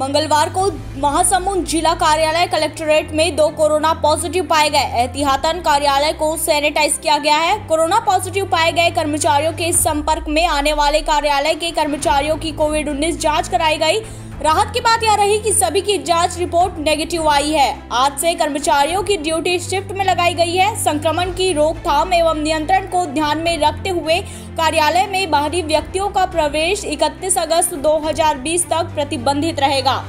मंगलवार को महासमुंद जिला कार्यालय कलेक्ट्रेट में दो कोरोना पॉजिटिव पाए गए। एहतियातन कार्यालय को सैनिटाइज किया गया है। कोरोना पॉजिटिव पाए गए कर्मचारियों के संपर्क में आने वाले कार्यालय के कर्मचारियों की कोविड 19 जाँच कराई गई। राहत की बात यह रही कि सभी की जाँच रिपोर्ट नेगेटिव आई है। आज से कर्मचारियों की ड्यूटी शिफ्ट में लगाई गई है। संक्रमण की रोकथाम एवं नियंत्रण को ध्यान में रखते हुए कार्यालय में बाहरी व्यक्तियों का प्रवेश 31 अगस्त 2020 तक प्रतिबंधित रहेगा।